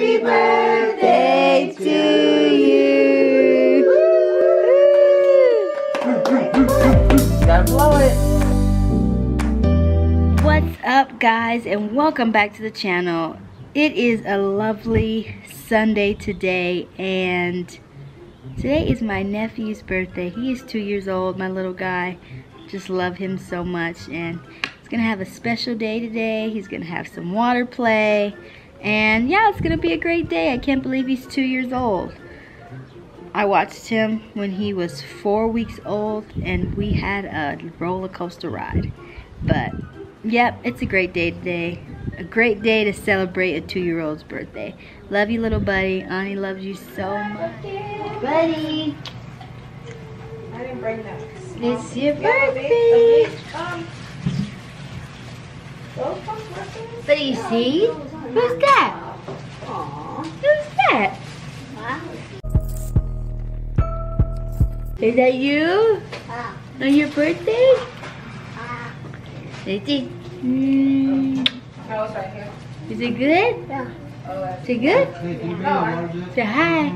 Happy birthday to you. Gotta blow it. What's up guys and welcome back to the channel. It is a lovely Sunday today and today is my nephew's birthday. He is two years old, my little guy. Just love him so much and he's gonna have a special day today. He's gonna have some water play and yeah, it's gonna be a great day. I can't believe he's two years old. I watched him when he was four weeks old and we had a roller coaster ride. But yep, it's a great day today. A great day to celebrate a two-year-old's birthday. Love you, little buddy. Ani loves you so much. Buddy, I didn't bring that. it's your Yeah, a big- birthday. um, working? Buddy, see? Who's that? Aw. Who's that? Is that you? On your birthday? Let's see. Mm, Oh, it's right here. is it good? That's. Is it good? Say hi.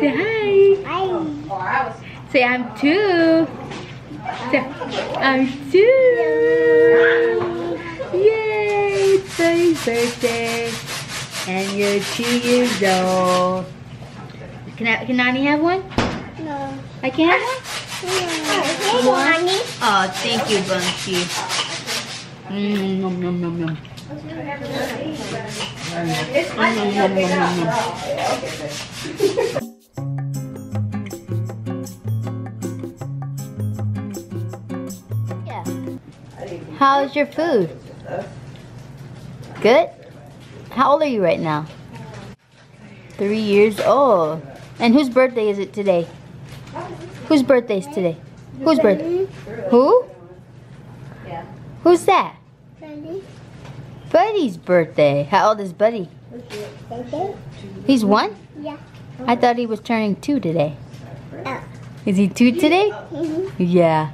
Say yeah. hi. Oh, I. Say I'm two. Say I'm two. Yay! It's Buddy's birthday. And you're two years old. Can I, can Nani have one? No. I can have one? One? Oh, thank you, Bunchy. Mm, nom, nom, nom, nom. How's your food? Good? How old are you right now? Three years old. And whose birthday is it today? Whose birthday is today? Whose birthday? Who? Yeah. Who's that? Buddy. Buddy's birthday. How old is Buddy? He's one? Yeah. I thought he was turning two today. Is he two today? Mhm. Yeah.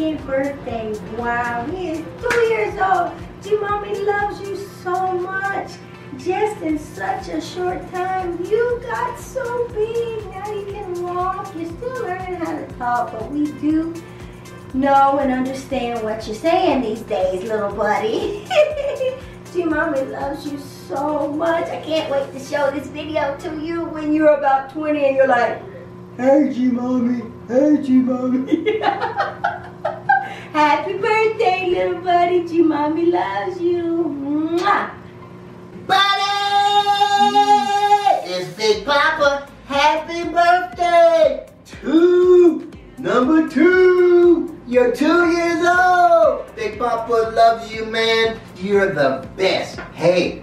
10th birthday. Wow, he is two years old. G-Mommy loves you so much. Just in such a short time, you got so big. Now you can walk. You're still learning how to talk, but we do know and understand what you're saying these days, little buddy. G-Mommy loves you so much. I can't wait to show this video to you when you're about 20 and you're like, Hey G-Mommy, hey G-Mommy. Happy birthday, little buddy. G Mommy loves you. Mwah. Buddy! It's Big Papa. Happy birthday! Two! Number two! You're two years old! Big Papa loves you, man. You're the best. Hey,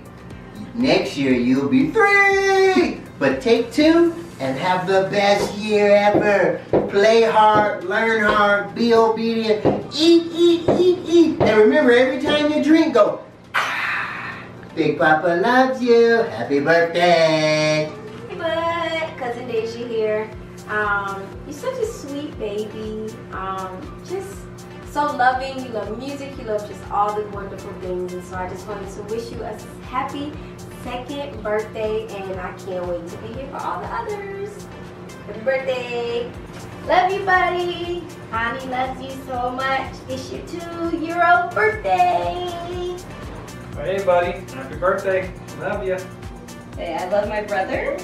next year you'll be three! But take two and have the best year ever. Play hard, learn hard, be obedient, eat, eat, eat, eat. And remember, every time you drink, go, ah. Big Papa loves you. Happy birthday. Hey, bud. Cousin Deja here. Um, you're such a sweet baby. Um, just so loving. You love music. You love just all the wonderful things. And so I just wanted to wish you a happy second birthday. And I can't wait to be here for all the others. Happy birthday. Love you, buddy. Honey loves you so much. It's your two-year-old birthday. Hey, buddy. Happy birthday. Love you. Hey, I love my brother.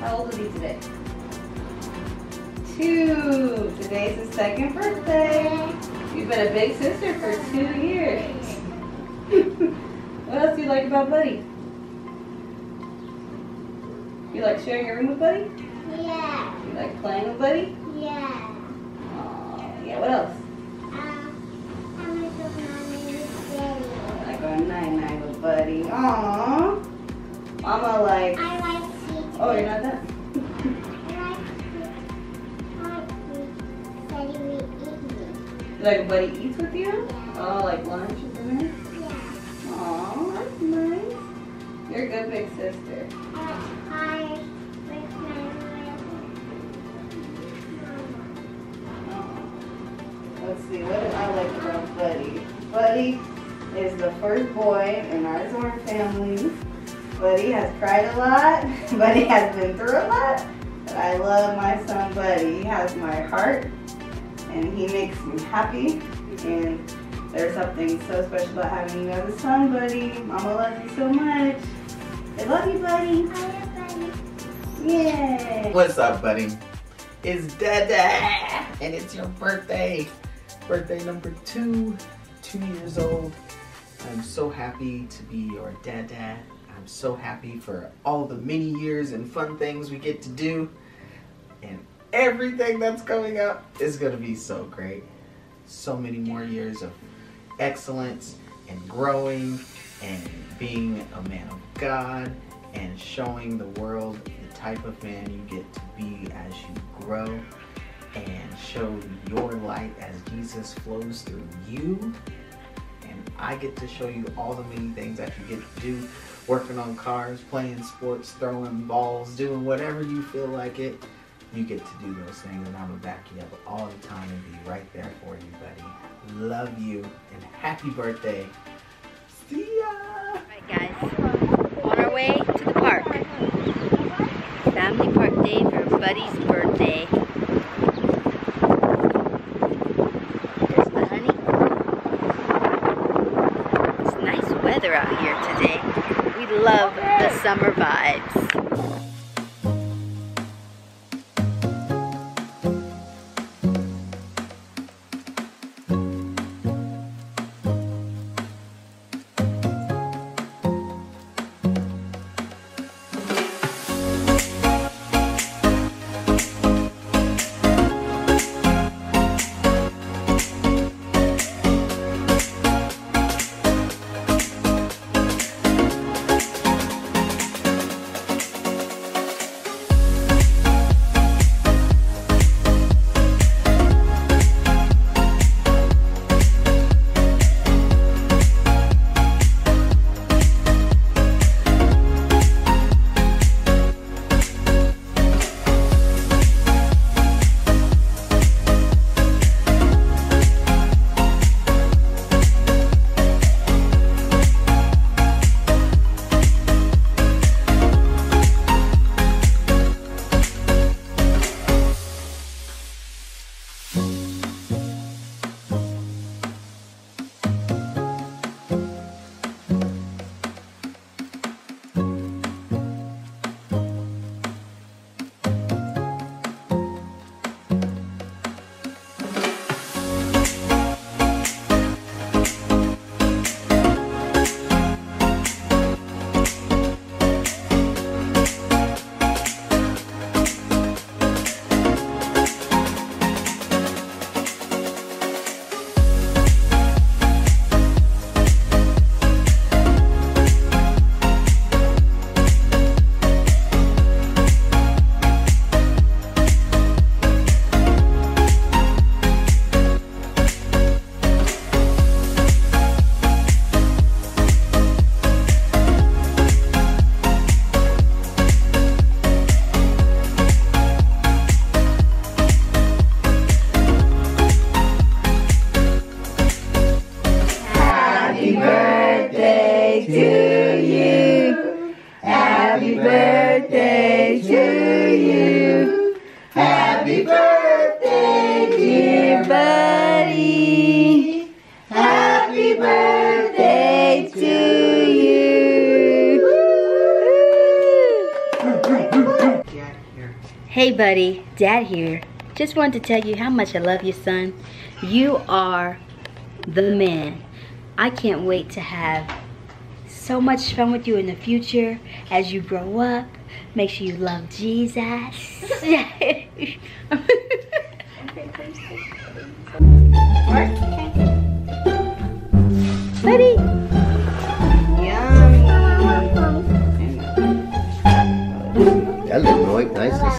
How old is he today? Two. Today's his second birthday. You've been a big sister for two years. what else do you like about Buddy? You like sharing your room with Buddy? Yeah. You like playing with Buddy? Yeah. Aw, yeah, what else? Um, I'm gonna go mommy with daddy. I like going night with Buddy. Aww. Mama like. I like sweet. Oh, you're not done. I like sweet. I like sweet. Daddy will eat. You like Buddy eats with you? Yeah. Oh, like lunch or dinner? Yeah. Aw, that's nice. You're a good big sister. I Let's see, what do I like about Buddy? Buddy is the first boy in our Zorn family. Buddy has cried a lot. Buddy has been through a lot. But I love my son Buddy. He has my heart and he makes me happy. And there's something so special about having you as a son, Buddy. Mama loves you so much. I love you, Buddy. Yay! What's up, buddy? It's Dada, and it's your birthday. Birthday number two, two years old. I'm so happy to be your Dada. I'm so happy for all the many years and fun things we get to do. And everything that's coming up is going to be so great. So many more years of excellence and growing and being a man of God and showing the world type of man you get to be as you grow and show your light as Jesus flows through you. And I get to show you all the many things that you get to do working on cars, playing sports, throwing balls, doing whatever you feel like it. You get to do those things, and I'm gonna back you up all the time and be right there for you, buddy. Love you and happy birthday. See ya! Alright guys, on our way to the park. Family park day for Buddy's birthday. There's the honey. It's nice weather out here today. We love the summer vibes. Hey buddy, dad here. Just wanted to tell you how much I love you, son. You are the man. I can't wait to have so much fun with you in the future as you grow up. Make sure you love Jesus. Buddy. Yummy. That look nice.